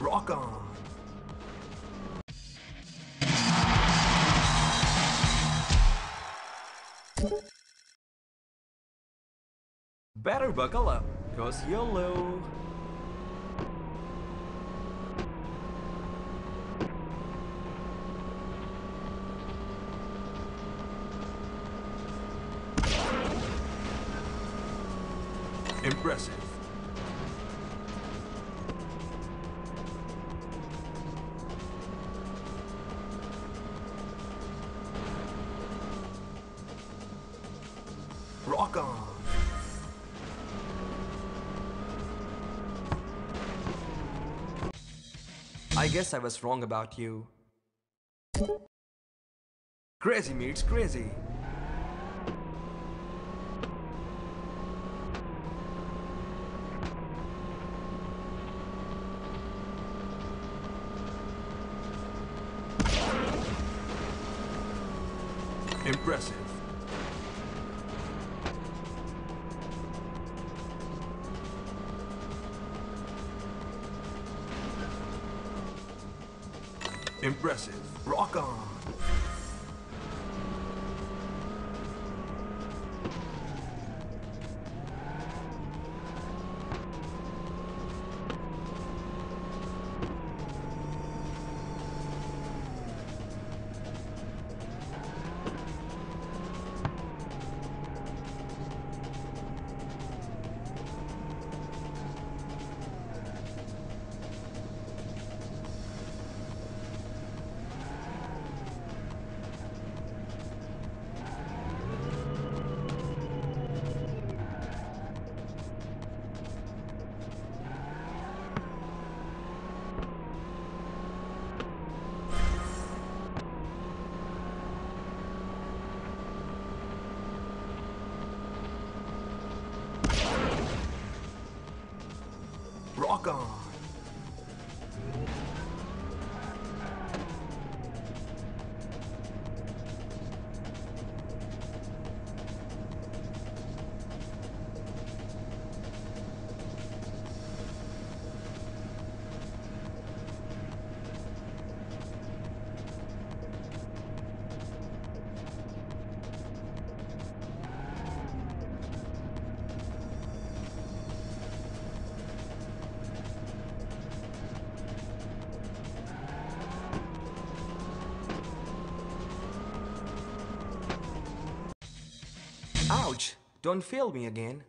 Rock on! Better buckle up, cause YOLO! Impressive. Rock on. I guess I was wrong about you. Crazy meets crazy. Impressive. Impressive. Ouch! Don't fail me again.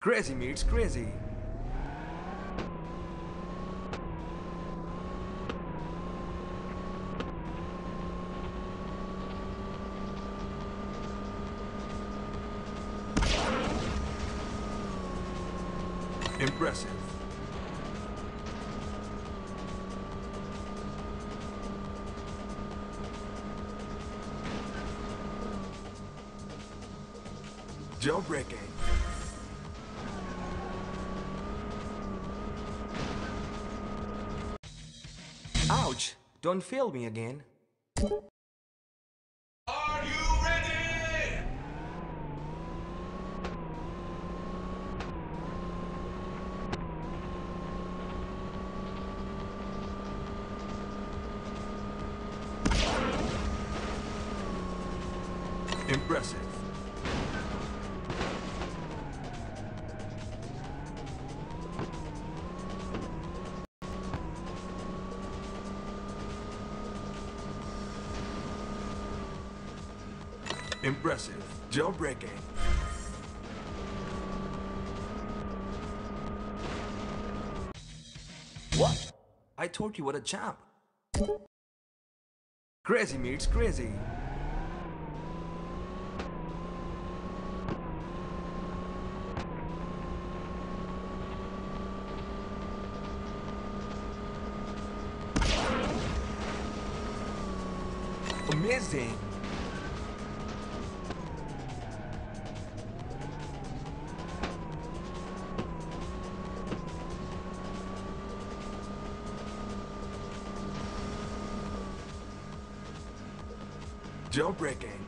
Crazy meets crazy. Jailbreaking. Eh? Ouch! Don't fail me again. Are you ready? Impressive. Impressive. Jailbreaking. What? I told you what a champ. Crazy meets crazy. Jailbreaking.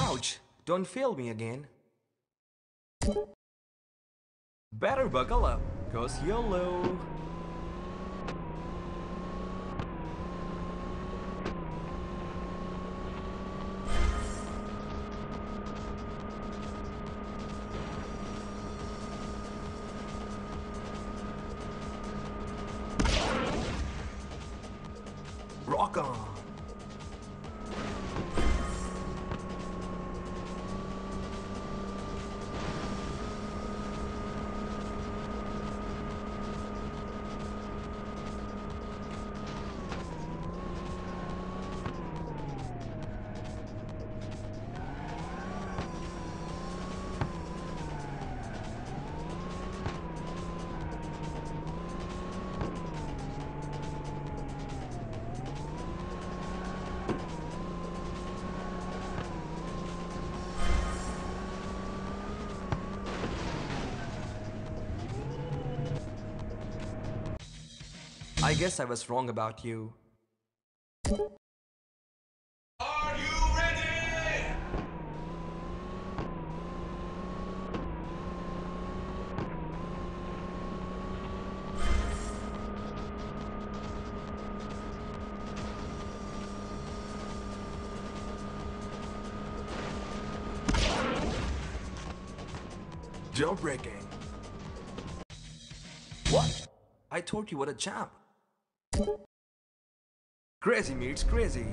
Ouch! Don't fail me again. Better buckle up, cause YOLO! Rock on! I guess I was wrong about you. Are you ready? Jailbreaking. What? I told you what a champ. Crazy meets crazy.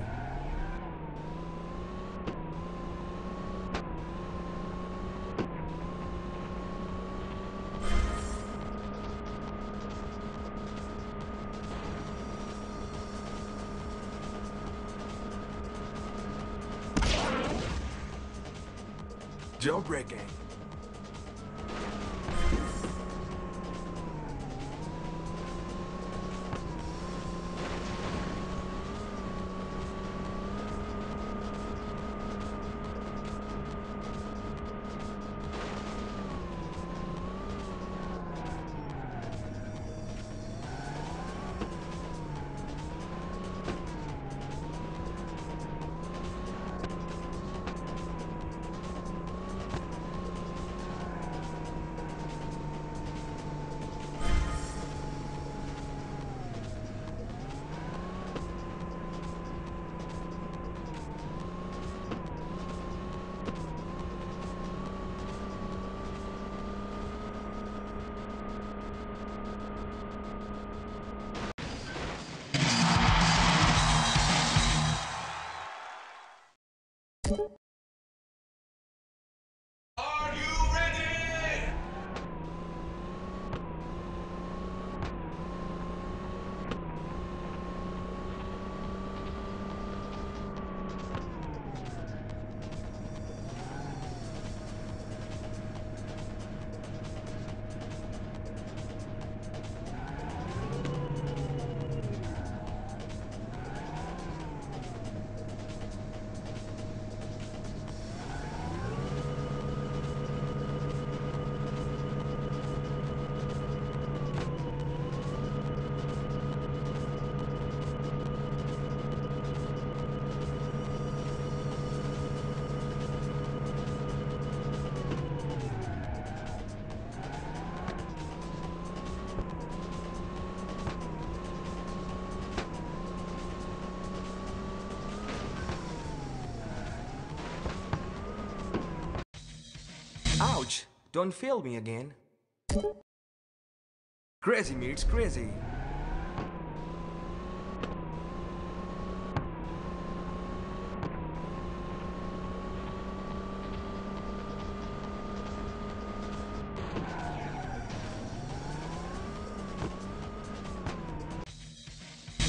Jailbreaking. Don't fail me again. Crazy meets crazy.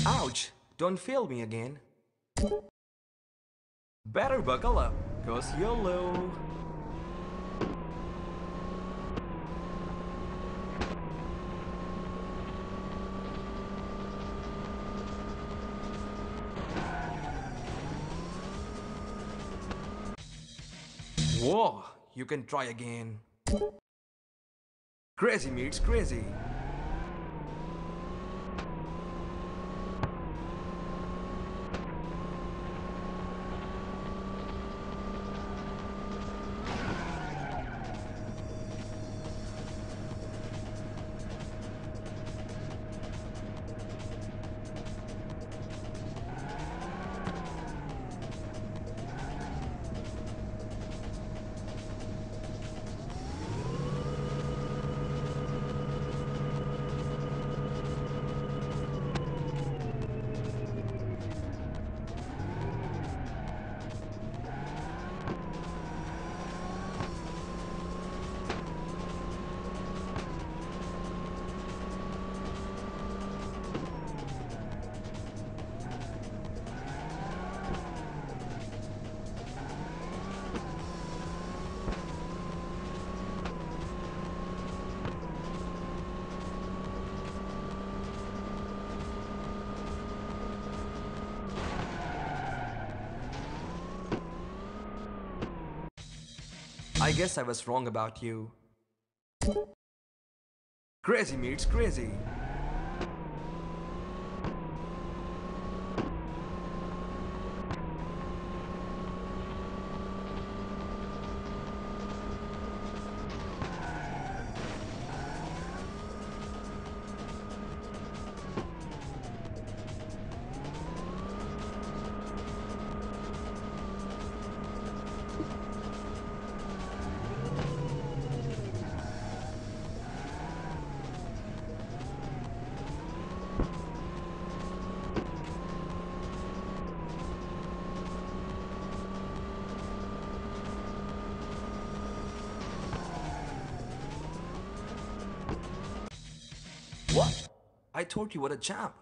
Ouch! Don't fail me again. Better buckle up, cause YOLO. Whoa, you can try again. Crazy meets crazy. I guess I was wrong about you. Crazy meets crazy. Told what a champ.